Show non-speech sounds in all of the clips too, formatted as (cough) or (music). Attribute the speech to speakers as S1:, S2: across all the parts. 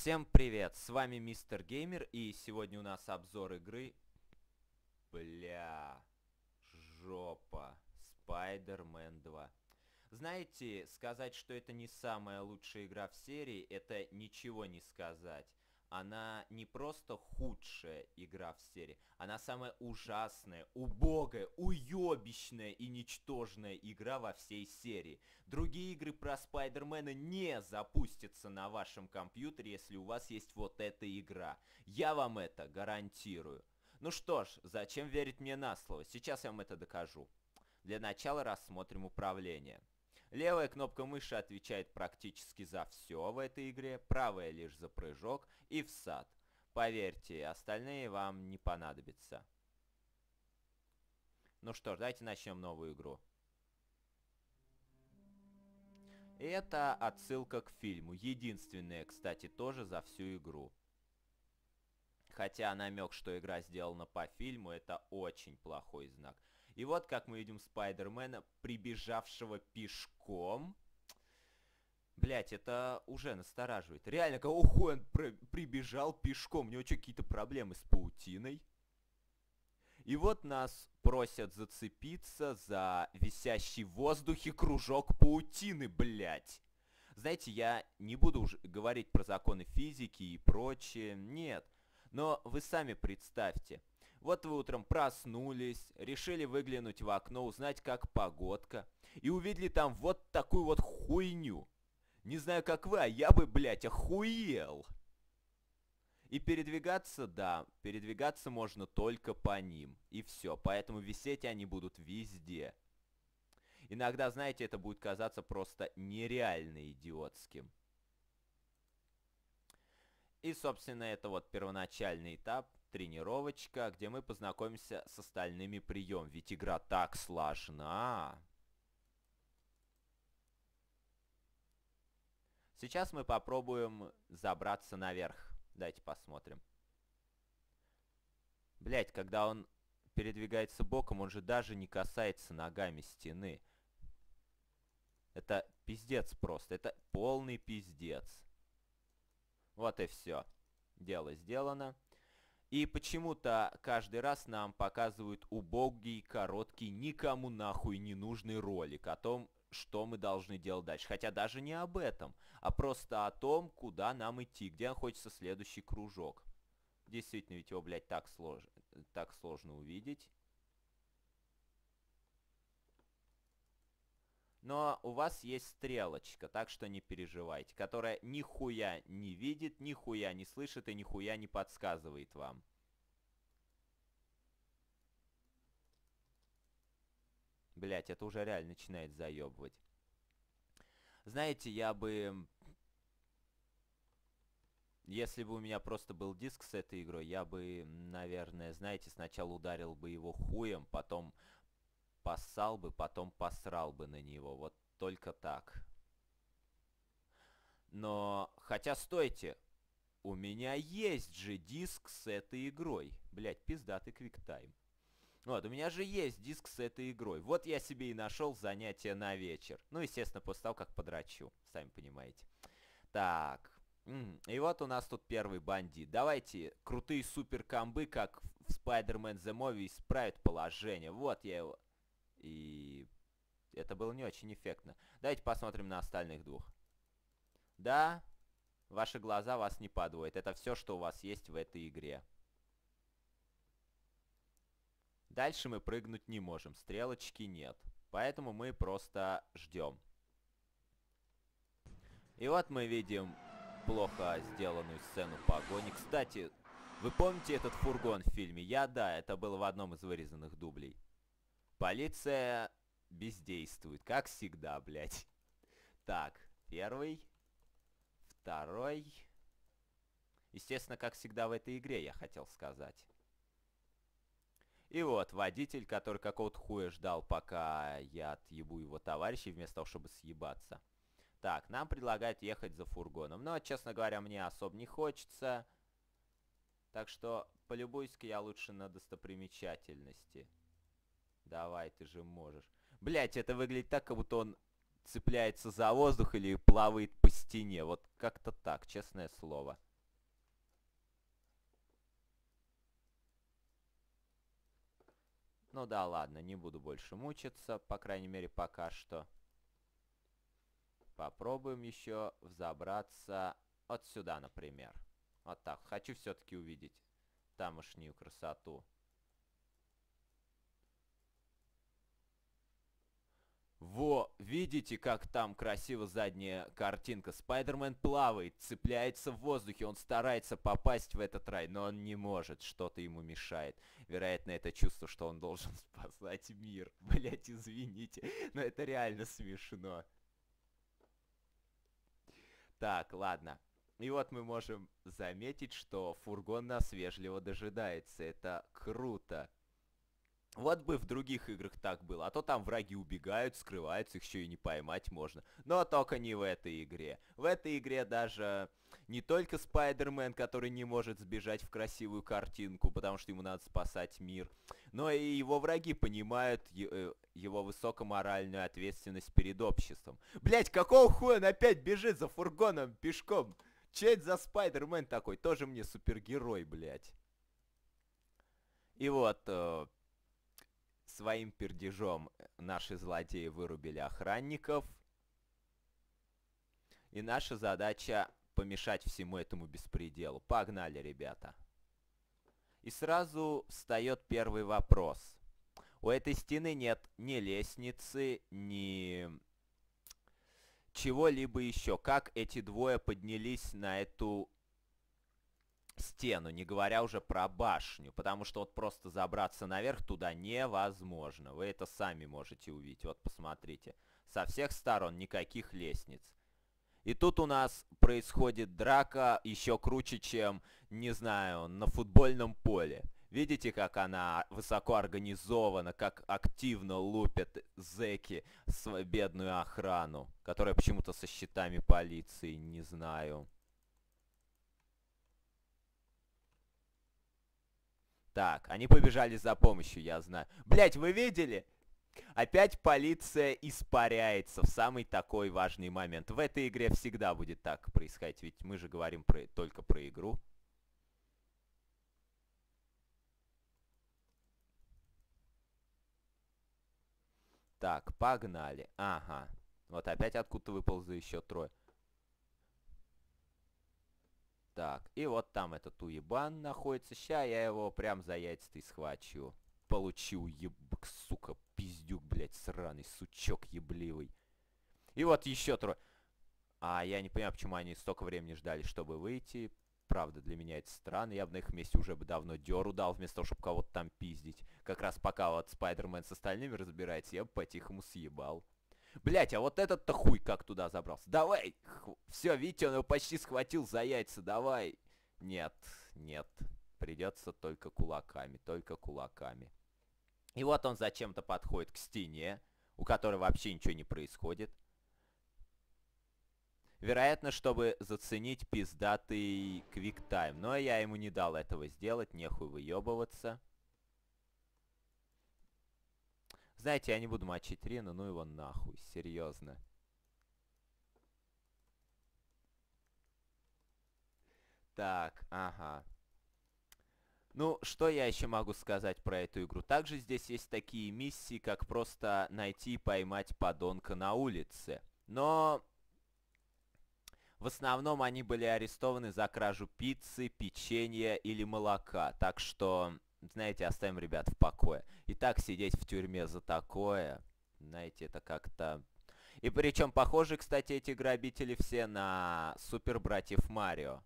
S1: Всем привет, с вами Мистер Геймер, и сегодня у нас обзор игры... Бля... Жопа. Spider-Man 2. Знаете, сказать, что это не самая лучшая игра в серии, это ничего не сказать она не просто худшая игра в серии, она самая ужасная, убогая, уебищная и ничтожная игра во всей серии. Другие игры про Спайдермена не запустятся на вашем компьютере, если у вас есть вот эта игра. Я вам это гарантирую. Ну что ж, зачем верить мне на слово? Сейчас я вам это докажу. Для начала рассмотрим управление. Левая кнопка мыши отвечает практически за все в этой игре, правая лишь за прыжок и всад. Поверьте, остальные вам не понадобятся. Ну что ж, давайте начнем новую игру. Это отсылка к фильму. Единственная, кстати, тоже за всю игру. Хотя намек, что игра сделана по фильму, это очень плохой знак. И вот как мы видим Спайдермена, прибежавшего пешком. Блять, это уже настораживает. Реально, кого хуй он прибежал пешком? У него что, какие-то проблемы с паутиной? И вот нас просят зацепиться за висящий в воздухе кружок паутины, блять. Знаете, я не буду уже говорить про законы физики и прочее, нет. Но вы сами представьте, вот вы утром проснулись, решили выглянуть в окно, узнать, как погодка, и увидели там вот такую вот хуйню. Не знаю, как вы, а я бы, блядь, охуел. И передвигаться, да, передвигаться можно только по ним. И все, поэтому висеть они будут везде. Иногда, знаете, это будет казаться просто нереально идиотским. И, собственно, это вот первоначальный этап тренировочка, где мы познакомимся с остальными прием. Ведь игра так сложна. Сейчас мы попробуем забраться наверх. Давайте посмотрим. Блять, когда он передвигается боком, он же даже не касается ногами стены. Это пиздец просто. Это полный пиздец. Вот и все. Дело сделано. И почему-то каждый раз нам показывают убогий, короткий, никому нахуй не нужный ролик о том, что мы должны делать дальше. Хотя даже не об этом, а просто о том, куда нам идти, где находится следующий кружок. Действительно, ведь его, блядь, так, слож... так сложно увидеть. Но у вас есть стрелочка, так что не переживайте, которая нихуя не видит, нихуя не слышит и нихуя не подсказывает вам. Блять, это уже реально начинает заебывать. Знаете, я бы... Если бы у меня просто был диск с этой игрой, я бы, наверное, знаете, сначала ударил бы его хуем, потом поссал бы, потом посрал бы на него. Вот только так. Но, хотя стойте, у меня есть же диск с этой игрой. Блять, пиздатый квиктайм. Вот, у меня же есть диск с этой игрой. Вот я себе и нашел занятие на вечер. Ну, естественно, после того, как подрачу. Сами понимаете. Так. И вот у нас тут первый бандит. Давайте крутые супер комбы, как в Spider-Man The Movie, исправят положение. Вот я его и это было не очень эффектно. Давайте посмотрим на остальных двух. Да, ваши глаза вас не подводят. Это все, что у вас есть в этой игре. Дальше мы прыгнуть не можем. Стрелочки нет. Поэтому мы просто ждем. И вот мы видим плохо сделанную сцену погони. Кстати, вы помните этот фургон в фильме? Я, да, это было в одном из вырезанных дублей. Полиция бездействует, как всегда, блядь. Так, первый, второй. Естественно, как всегда в этой игре, я хотел сказать. И вот, водитель, который какого-то хуя ждал, пока я отъебу его товарищей, вместо того, чтобы съебаться. Так, нам предлагают ехать за фургоном. Но, честно говоря, мне особо не хочется. Так что полюбуюсь-ка я лучше на достопримечательности. Давай, ты же можешь. Блять, это выглядит так, как будто он цепляется за воздух или плавает по стене. Вот как-то так, честное слово. Ну да, ладно, не буду больше мучиться, по крайней мере, пока что. Попробуем еще взобраться отсюда, например. Вот так. Хочу все-таки увидеть тамошнюю красоту. Во, видите, как там красиво задняя картинка? Спайдермен плавает, цепляется в воздухе, он старается попасть в этот рай, но он не может, что-то ему мешает. Вероятно, это чувство, что он должен (laughs) спасать мир. Блять, извините, но это реально смешно. Так, ладно. И вот мы можем заметить, что фургон нас вежливо дожидается. Это круто. Вот бы в других играх так было, а то там враги убегают, скрываются, их еще и не поймать можно. Но только не в этой игре. В этой игре даже не только Спайдермен, который не может сбежать в красивую картинку, потому что ему надо спасать мир, но и его враги понимают э, его высокоморальную ответственность перед обществом. Блять, какого хуя он опять бежит за фургоном пешком? Че это за Спайдермен такой? Тоже мне супергерой, блять. И вот, э, своим пердежом наши злодеи вырубили охранников. И наша задача помешать всему этому беспределу. Погнали, ребята. И сразу встает первый вопрос. У этой стены нет ни лестницы, ни чего-либо еще. Как эти двое поднялись на эту стену, не говоря уже про башню, потому что вот просто забраться наверх туда невозможно. Вы это сами можете увидеть. Вот посмотрите. Со всех сторон никаких лестниц. И тут у нас происходит драка еще круче, чем, не знаю, на футбольном поле. Видите, как она высоко организована, как активно лупят зеки свою бедную охрану, которая почему-то со щитами полиции, не знаю. Так, они побежали за помощью, я знаю. Блять, вы видели? Опять полиция испаряется в самый такой важный момент. В этой игре всегда будет так происходить, ведь мы же говорим про, только про игру. Так, погнали. Ага. Вот опять откуда-то выползли еще трое. Так, и вот там этот уебан находится. Ща я его прям за яйца схвачу. Получу, ебк, сука, пиздюк, блядь, сраный, сучок ебливый. И вот еще трое. А я не понимаю, почему они столько времени ждали, чтобы выйти. Правда, для меня это странно. Я бы на их месте уже бы давно дёру дал, вместо того, чтобы кого-то там пиздить. Как раз пока вот Спайдермен с остальными разбирается, я бы по-тихому съебал. Блять, а вот этот-то хуй как туда забрался. Давай! Все, видите, он его почти схватил за яйца. Давай! Нет, нет. Придется только кулаками, только кулаками. И вот он зачем-то подходит к стене, у которой вообще ничего не происходит. Вероятно, чтобы заценить пиздатый квиктайм. Но я ему не дал этого сделать, нехуй выебываться. Знаете, я не буду мочить Рину, ну его нахуй, серьезно. Так, ага. Ну, что я еще могу сказать про эту игру? Также здесь есть такие миссии, как просто найти и поймать подонка на улице. Но в основном они были арестованы за кражу пиццы, печенья или молока. Так что знаете, оставим ребят в покое. И так сидеть в тюрьме за такое, знаете, это как-то... И причем похожи, кстати, эти грабители все на супер братьев Марио.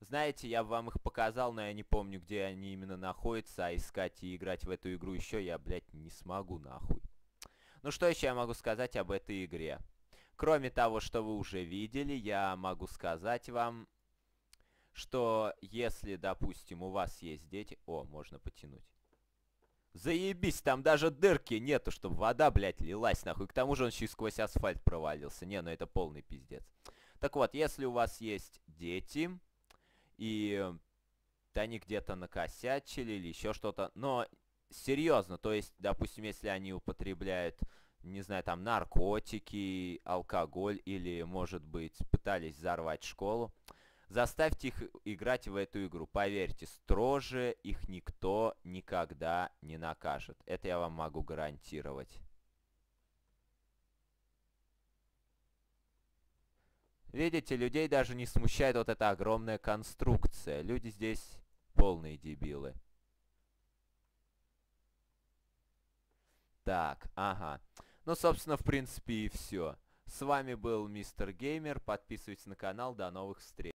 S1: Знаете, я вам их показал, но я не помню, где они именно находятся, а искать и играть в эту игру еще я, блядь, не смогу нахуй. Ну что еще я могу сказать об этой игре? Кроме того, что вы уже видели, я могу сказать вам, что если, допустим, у вас есть дети... О, можно потянуть. Заебись, там даже дырки нету, чтобы вода, блядь, лилась нахуй. К тому же он еще и сквозь асфальт провалился. Не, ну это полный пиздец. Так вот, если у вас есть дети, и они где-то накосячили или еще что-то, но серьезно, то есть, допустим, если они употребляют, не знаю, там, наркотики, алкоголь или, может быть, пытались взорвать школу, Заставьте их играть в эту игру. Поверьте, строже их никто никогда не накажет. Это я вам могу гарантировать. Видите, людей даже не смущает вот эта огромная конструкция. Люди здесь полные дебилы. Так, ага. Ну, собственно, в принципе и все. С вами был Мистер Геймер. Подписывайтесь на канал. До новых встреч.